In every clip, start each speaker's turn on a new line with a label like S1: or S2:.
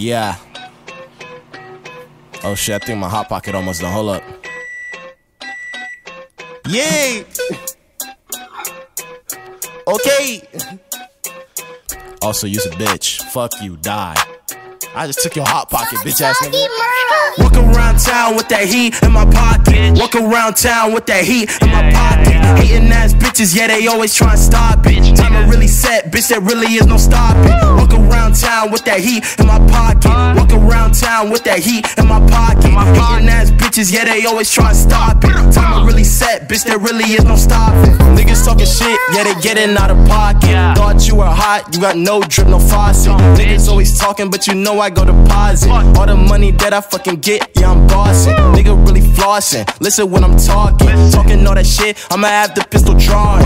S1: Yeah. Oh shit, I think my hot pocket almost done. Hold up. Yay! Okay. Also, you's a bitch. Fuck you, die. I just took your hot pocket, bitch ass nigga. Town with that heat in my pocket. Walk around town with that heat in my pocket. Hating ass bitches, yeah, they always try and stop it. Time to really set, bitch, there really is no stopping. Walk around town with that heat in my pocket. Walk around with that heat in my pocket. My Hating ass bitches, yeah, they always try and stop it. Time to really set, bitch, there really is no stopping. Niggas talking shit, yeah, they getting out of pocket. Thought you were hot, you got no drip, no faucet. Niggas always talking, but you know I go deposit. All the money that I fucking get, yeah, I'm bossing. Nigga really flossing. Listen when I'm talking. Talking all that shit, I'ma have the pistol drawing.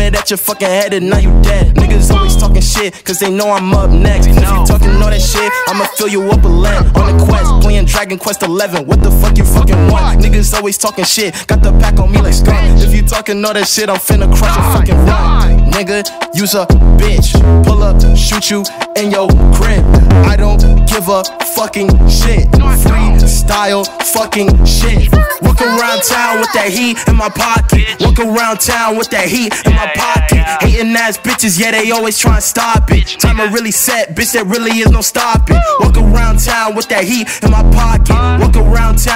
S1: It at your fucking head and now you dead. Niggas always talking shit, cause they know I'm up next. If you talking all that shit, I'ma fill you up a lamp. On the quest, playing Dragon Quest 11. What the fuck you fucking want? Niggas always talking shit, got the pack on me like skunk. If you talking all that shit, I'm finna crush your fucking run. Nigga, you's a bitch. Pull up, shoot you in your crib. I don't fucking shit. Freestyle fucking shit. Walk around town with that heat in my pocket. Walk around town with that heat in my pocket. Hating ass bitches, yeah, they always try and stop it. Time to really set, bitch, there really is no stopping. Walk around town with that heat in my pocket. Walk around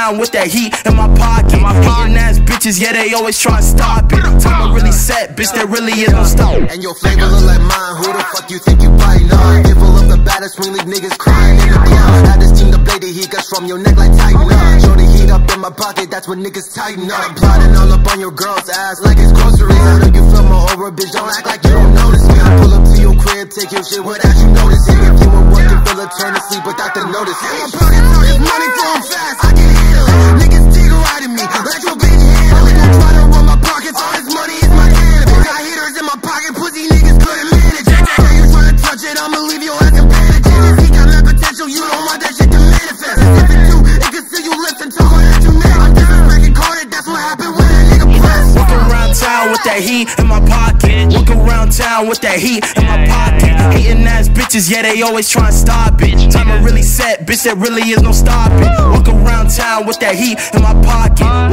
S1: town with that heat in my pocket. My Hating ass bitches, yeah, they always try and stop it. Time to really set, bitch, there really is no stopping.
S2: And your flavor look like mine. Who the fuck you think you biting on? Get full of the baddest swing, leave niggas crying in the club. Had this team to play the heat, cause from your neck like tighten up. Show the heat up in my pocket, that's when niggas tighten up. Plotting all up on your girl's ass like it's groceries. I know you feel my aura, bitch, don't act like you don't notice me. I pull up to your crib, take your shit without you noticing. If you sleep without the notice. About to throw this money for fast, I can it. Niggas tickle riding me, let
S1: with that heat in my pocket. Walk around town with that heat in my pocket. Hating ass bitches, yeah, they always try and stop it. Time to really set, bitch, there really is no stopping. Walk around town with that heat in my pocket.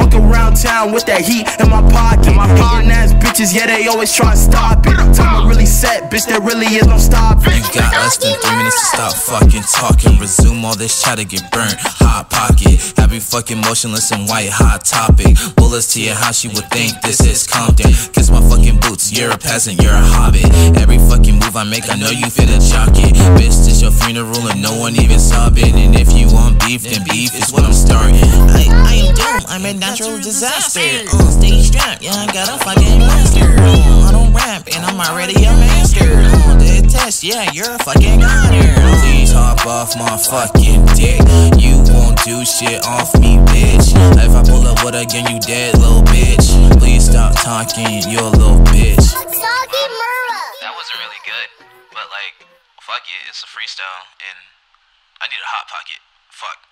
S1: Walk around town with that heat in my pocket. My hating ass bitches, yeah, they always try to stop it. Time to really set, bitch, there really is no stopping.
S3: You got less than three minutes to stop fucking talking. Resume all this chat to get burnt. Hot pocket. Have you fucking motionless and white hot topic. Bullets to your house, you would think this is Compton. Kiss my fucking boots, you're a peasant, you're a hobbit. Every fucking move I make, I know you finna chalk it. Bitch, this your funeral and no one even sobbing. And if you want beef, then beef is what I'm starting. I, I am dumb, I'm a natural disaster. On stage strap, yeah, I got a fucking monster. Uh, I don't rap, and I'm already a master. On the test, yeah, you're a fucking goner. Please hop off my fucking dick. You won't do shit off me, bitch. If I pull up with a gun, you dead, little bitch. Please stop talking, you're a little bitch.
S4: Sogimura.
S3: That wasn't really good, but like, fuck it, it's a freestyle, and I need a hot pocket. Fuck.